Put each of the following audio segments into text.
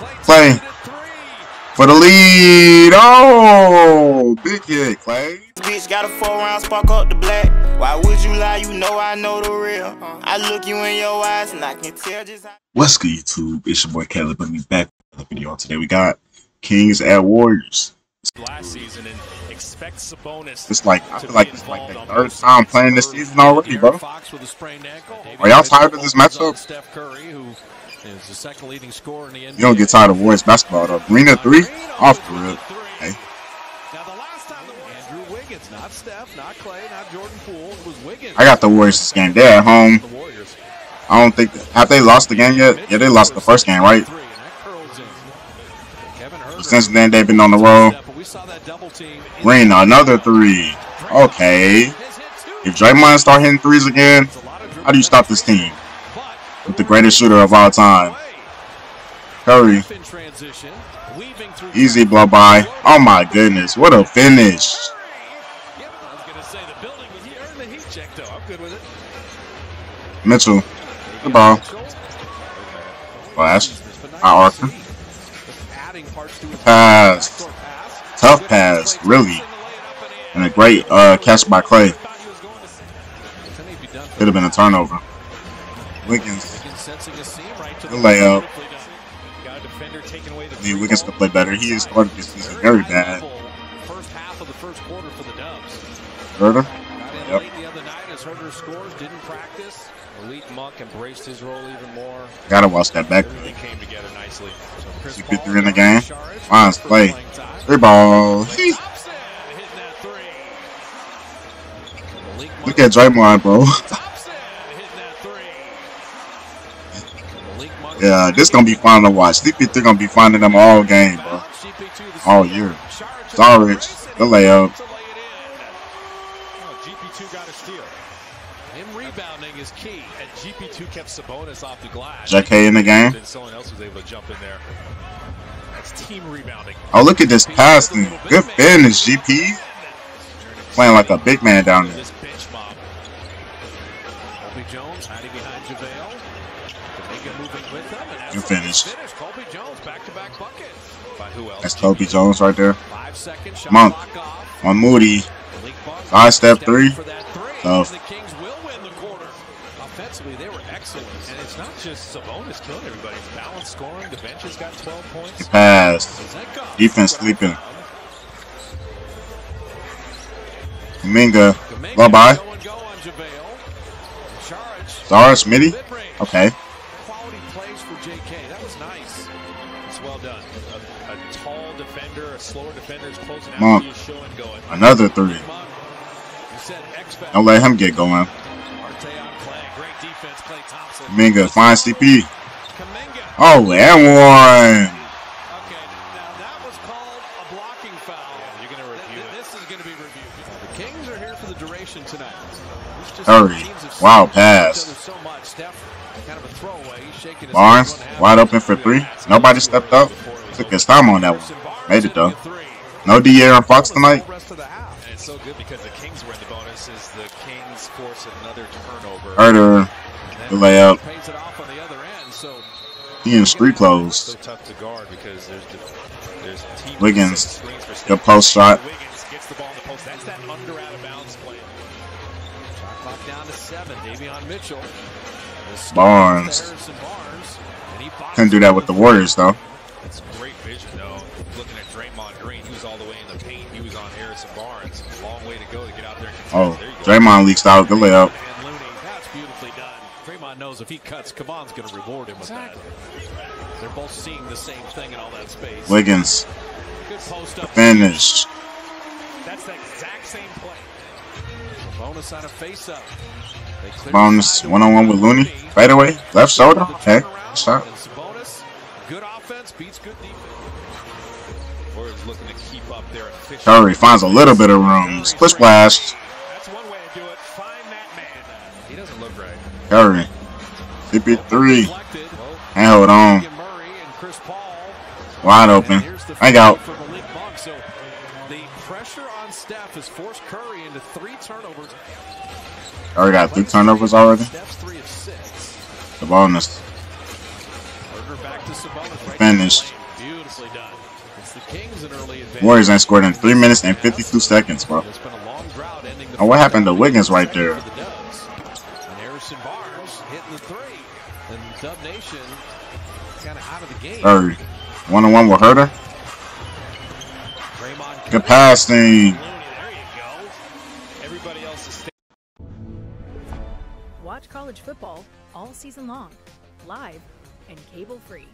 Klay for the lead. Oh, big hit, Klay. Bitch got a four round spark up the black. Why would you lie? You know I know the real. I look you in your eyes and I can tell just how. What's good, YouTube? It's your boy Caleb. Bring me back with the video. Today we got Kings at Warriors. last season and expects a bonus. It's like I feel like it's like the third time playing this season already, bro. Are y'all tired of this matchup? Steph Curry, who is the second leading scorer in the NBA. You don't get tired of Warriors basketball though. Arena three off the rip. Hey, Now the last time Andrew Wiggins, not Steph, not Klay, not Jordan Poole, it was Wiggins. I got the Warriors this game. They're at home. I don't think have they lost the game yet? Yeah, they lost the first game, right? Three, and that curls in. Kevin Huerter. Since then they've been on the road. But we saw that double team. Green, another three. Okay. His hit too. If Draymond start hitting threes again, It's a lot of how do you stop this team But with the greatest shooter of all time, Curry? Easy blow by. Oh my goodness, what a finish! I. Mitchell, the ball, flash, out Arthur, pass. tough pass, really, and a great uh, catch by Klay. Could have been a turnover. Wiggins, the layup. Need Wiggins to play better. He has started this season very bad. First half of the first quarter for the Dubs. Huerter, Yep. late the other night as Huerter scores, didn't practice. Elite Monk embraced his role even more. gotta watch that back. Everything came together nicely. So Chris three in the game. Fine play. Three ball. Thompson hitting that three. Malik Look at Draymond, bro. Thompson hitting that three. Malik Monk- Yeah, this gonna be fun to watch. CP3 gonna be finding them all game, bro. GP2 All year. Saric to Saric, race and the layup. to in. Oh, GP2 got a steal. Him rebounding is key, and GP2 kept Sabonis off the glass. JK in the game. Someone else was able to jump in there. That's team rebounding. Oh, look at this passing. Good finish, GP. Playing like a big man down there. Who else? That's Colby Jones right there. Five Monk. On Moody. Side step three. Tough. And the Kings will win the quarter. Offensively, they were excellent. And it's not just Sabonis killing everybody. It's balanced scoring. The bench has got 12 points. Pass. Zenko. Defense sleeping. Kuminga. Kuminga Bye bye. go and go on JaVale. Saric. Zara Smitty. Okay. Quality JK. That was nice. It's well done. A, a tall defender, a slower defender is closing out. Monk. Showing going. Another three. Monk. You said X-Factor. Don't let him get going. Marte on Klay. Great defense. Klay Thompson. Kuminga. Find CP. Kuminga. Oh, and one. Okay, now that was called a blocking foul. Yeah, you're going to review it. This is going to be reviewed. The Kings are here for the duration tonight. It's just Curry. the teams have Wow, pass. So much. Steph, Barnes. Wide open for three. Nobody stepped up. Took his time on that one. Made it though. No De'Aaron Fox tonight. It's so good because the Kings were in the bonus as the Kings force another turnover. Huerter. The layup. He in street clothes. Wiggins. Good post shot clock down to seven. Davion Mitchell. The Barnes. of Harrison Barnes. And he boxes Couldn't do that with the Warriors though. That's great vision though. Looking at Draymond Green, he was all the way in the paint. He was on Harrison Barnes. Long way to go to get out there and. Oh, there. Draymond leaks out. Good layup. And Looney, that's beautifully done. Draymond knows if he cuts, Kevon's going to reward him with that. They're both seeing the same thing in all that space. Wiggins. Good post up. Finish. That's the exact same play. Bonus on a face up. Bonus the side one on one with Looney. Right away. Left shoulder. Okay. Shot. And good offense beats good defense. Looking to keep up their. Curry finds a little bit of room. Split splash. That's one way to do it. Find that man. He doesn't look right. Curry. CP3. Deflected. And hold on. Murray and Chris Paul. Wide open. Hang out. For Malik Monk. So the pressure on Steph has forced Curry into three turnovers. Curry got three turnovers already. Three. The bonus. Finished. Beautifully done. It's the Kings an early advantage. Warriors ain't scored in 3 minutes and 52 seconds, bro. It's been a long drought ending the Oh, what happened to Wiggins right there? for the Dubs. And Harrison Barnes hitting the three. And Dub Nation kind of out of the game. One on one with Huerter. Draymond Good passing. Looney, there you go. Everybody else is Watch college football all season long, live and cable free.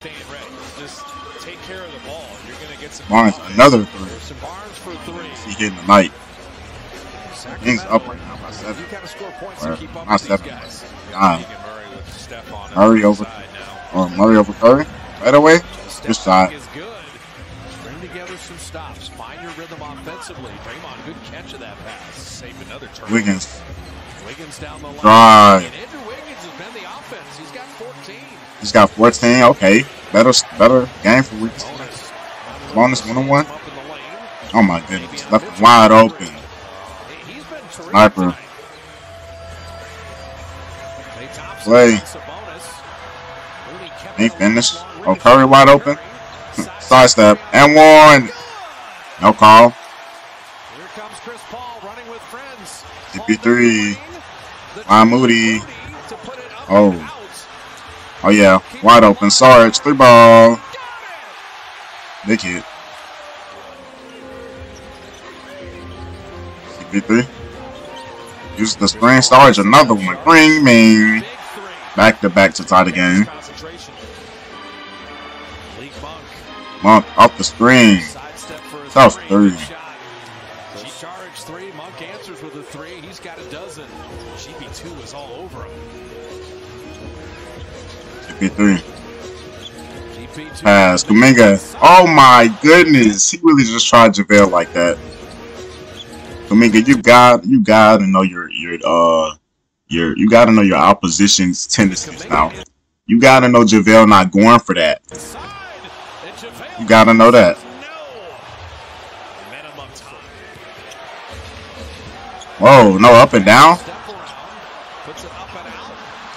staying ready. Just take care of the ball. You're going to get some. Barnes, another three. Harrison Barnes for three. He hitting the night. Kings Sacramento, up right now by seven. You got to score points Or to keep up not with these guys. Nine. Murray with Steph on Murray over- side now. Or Murray over Curry. Right away. Good shot. is good. Together some stops. Find your rhythm offensively. Draymond, good catch of that pass. Saved another turn. Wiggins. Wiggins down the line. Drive. And Andrew Wiggins has been the offense. He's got 14. He's got 14. Okay. Better better game for Wiggins. Bonus. Bonus one-on-one. Up in the lane. Oh my goodness. Left wide open. He's been terrific Sniper. Play. gets a bonus. Looney kept Ain't finished. Oh, Curry wide open. Sidestep. And one. No call. Here comes Chris Paul running with friends. CP3. The Ryan Moody. to put it up Oh. Oh yeah. Wide open. Sarge. Three ball. Big hit. CP3. Use the screen. Sarge. Another one. Green three. Back to back to tie the game. Monk. Off the screen. A three. three. Good shot. So Saric three. Monk answers with a three. He's got a dozen. GP2 is all over him. CP3. GP2. Pass. Kuminga. Oh my goodness. He really just tried JaVale like that. Kuminga, you got you gotta know your your uh your you gotta know your opposition's tendencies now. You gotta know JaVale not going for that. You gotta know that. Whoa, no up and down?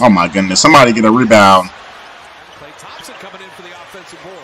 Oh my goodness. Somebody get a rebound. Klay Thompson coming in for the offensive board.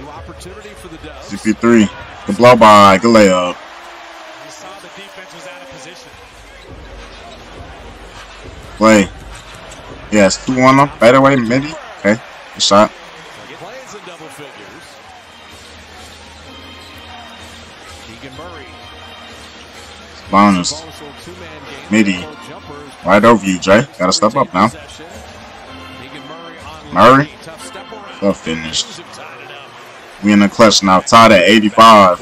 New opportunity for the Dubs. CP3. Good blow by. Good layup. The. Play. Yes, two on them. Right away, maybe. Okay. Good shot. Bonus. Midi. Right over you, Jay. Gotta step up now. Murray on Murray. Looney. Tough step around. Tough finish. Music tied it up. We in the clutch now. Tied at 85.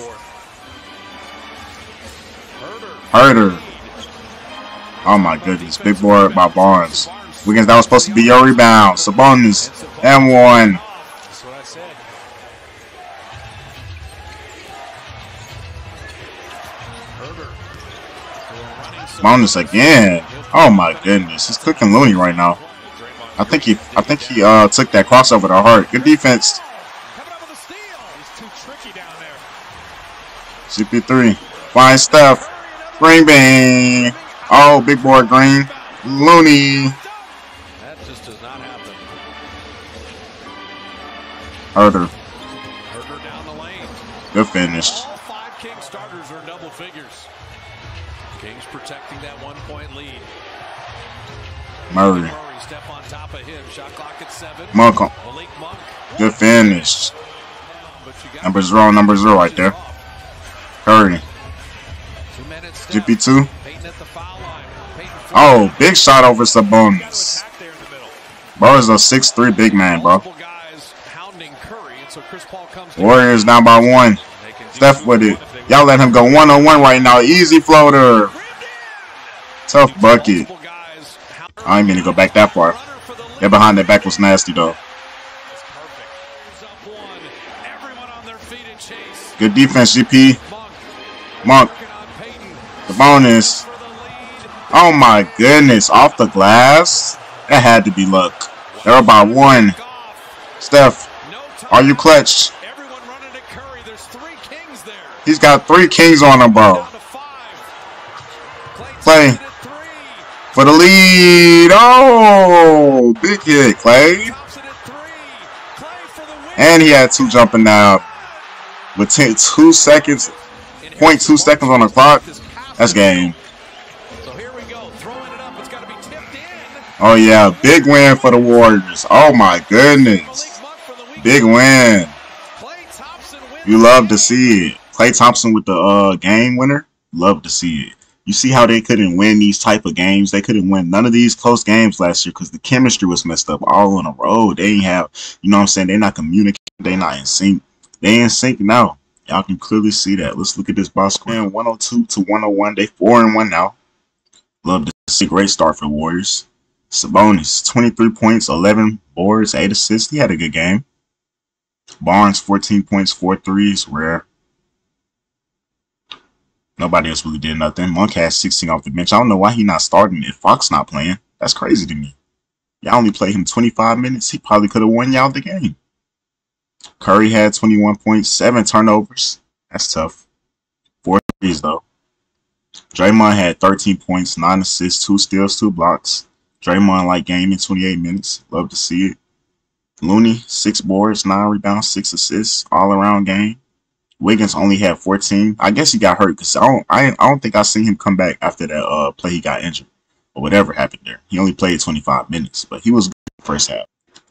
Huerter. Oh my goodness. Big board by Barnes. Wiggins, that was supposed to be your rebound. Sabonis. And one. Huerter. Sabonis again. Oh my goodness. He's cooking Looney right now. I think he I think he uh took that crossover to heart. Good defense. Coming up with a steal. He's too tricky down there. CP3. Fine stuff. Green bean. Oh, big boy green. Looney. That just does not happen. Huerter. Huerter down the lane. Good finish. All five Kings starters are double figures. Kings protecting that one-point lead. Murray. Murray step on top of him. Shot clock at seven. Monk. Malik Monk. Good finish. Number zero, number zero right there. Curry. Two minutes. step. GP2. Peyton at the foul line. Peyton Oh, big shot over Sabonis. Back there in the middle. Bro is a 6'3 big man, bro. Multiple guys hounding Curry, and so Chris Paul comes. to- Warriors down by one. Steph with it. Y'all let him go one on one right now. Easy floater. Tough bucket. I ain't mean to go back that far. That behind that back was nasty though. Good defense, GP. Monk The bonus. Oh my goodness. Off the glass. That had to be luck. They're about one. Steph, are you clutch? Everyone running to Curry. There's three Kings there. He's got three kings on him, bro. Klay for the lead. Oh, big hit, Klay. And he had two jumping now with 10, two seconds, 0.2 seconds on the clock. That's game. Oh yeah, big win for the Warriors. Oh my goodness. Big win. You love to see it. Klay Thompson with the uh, game winner. Love to see it. You see how they couldn't win these type of games. They couldn't win none of these close games last year because the chemistry was messed up all on a road. They ain't have, you know what I'm saying? They're not communicating. They're not in sync. They in sync now. Y'all can clearly see that. Let's look at this box score. 102 to 101. They 4 and 1 now. Love to see. Great start for the Warriors. Sabonis, 23 points, 11 boards, 8 assists. He had a good game. Barnes, 14 points, 4 threes, rare. Nobody else really did nothing. Monk has 16 off the bench. I don't know why he not starting if Fox not playing. That's crazy to me. Y'all only played him 25 minutes. He probably could have won y'all the game. Curry had 21.7 turnovers. That's tough. 4 threes, though. Draymond had 13 points, 9 assists, 2 steals, 2 blocks. Draymond like game in 28 minutes. Love to see it. Looney, 6 boards, 9 rebounds, 6 assists. All around game. Wiggins only had 14. I guess he got hurt because I don't I, I don't think I seen him come back after that uh play he got injured or whatever happened there. He only played 25 minutes, but he was good first half.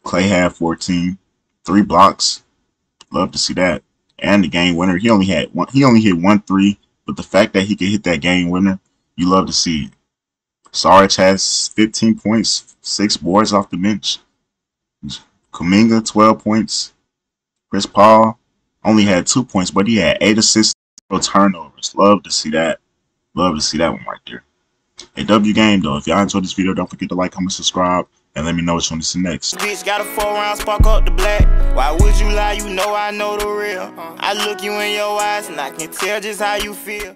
Klay had 14, three blocks. Love to see that. And the game winner. He only had one he only hit one three, but the fact that he could hit that game winner, you love to see. Sarge has 15 points, six boards off the bench. Kuminga, 12 points. Chris Paul, only had two points, but he had eight assists, no turnovers. Love to see that. Love to see that one right there. A W game though. If y'all enjoyed this video, don't forget to like, comment, subscribe, and let me know which one to see next. Bitch got a four round spark up the black. Why would you lie? You know I know the real. I look you in your eyes and I can tell just how you feel.